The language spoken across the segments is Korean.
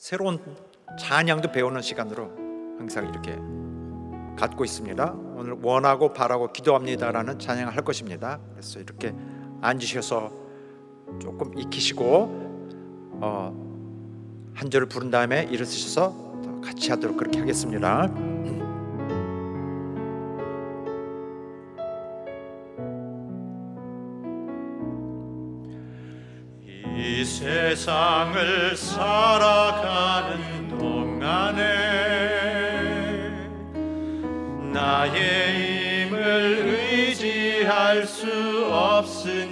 새로운 찬양도 배우는 시간으로 항상 이렇게 갖고 있습니다. 오늘 원하고 바라고 기도합니다라는 찬양을 할 것입니다. 그래서 이렇게 앉으셔서 조금 익히시고 어, 한 절을 부른 다음에 일어서셔서 같이 하도록 그렇게 하겠습니다. 이 세상을 살아가는 동안에 나의 힘을 의지할 수 없으니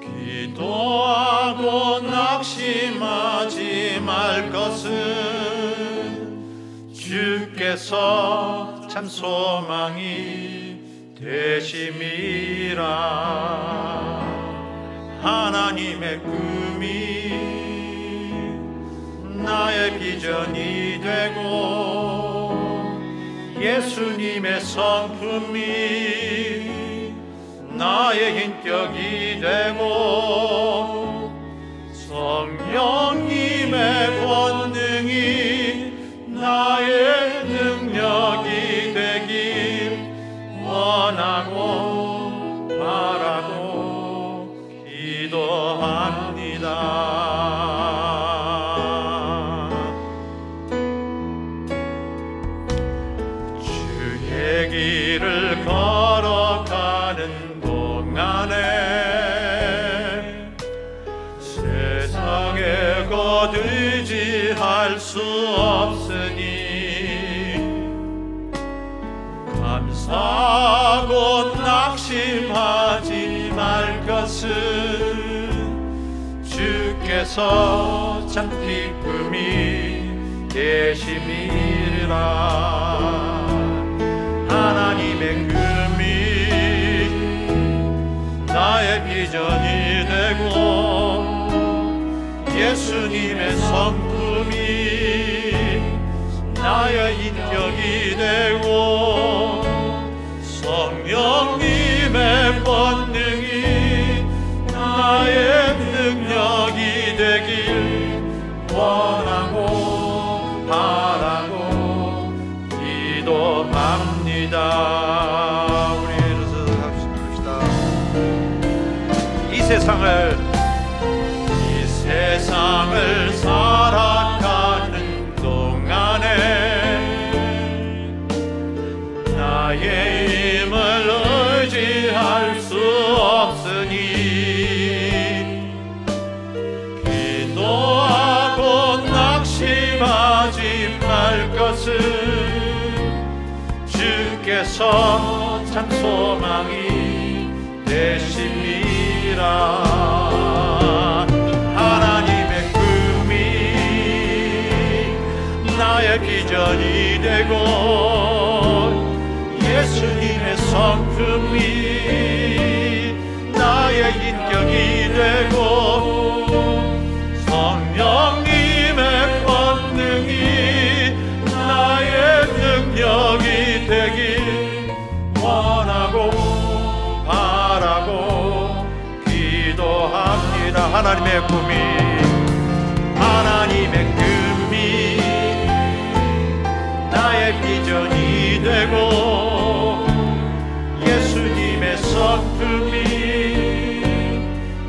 기도하고 낙심하지 말 것은 주께서 참 소망이 되심이라 하나님의 꿈이 나의 비전이 되고 예수님의 성품이 나의 인격이 되고 수 없으니 감사하고 낙심하지 말 것은 주께서 참 기쁨이 되심이라. 하나님의 금이 나의 비전이 되고 예수님의 성품이 나의 인격이 되고 성령님의 권능이 나의 능력이 되길 원하고 바라고 기도합니다. 우리 일어서서 합시다. 이 세상을 참 소망이 되심이라 하나님의 꿈이 나의 비전이 되고 예수님의 성품이 나의 인격이 되고 성령님의 권능이 나의 능력이 하나님의 꿈이 하나님의 꿈이 나의 비전이 되고 예수님의 성품이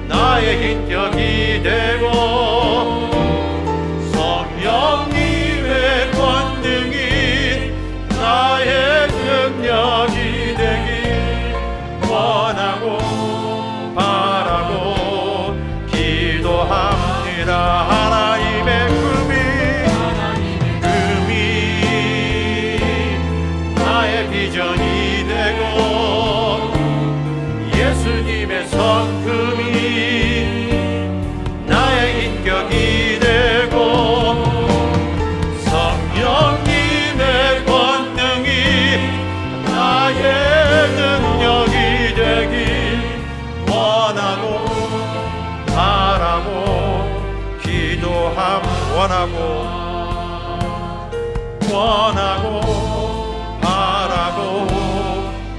나의 인격이 되고 성령님의 권능이 나의 능력 원하고 원하고 바라고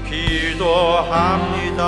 기도합니다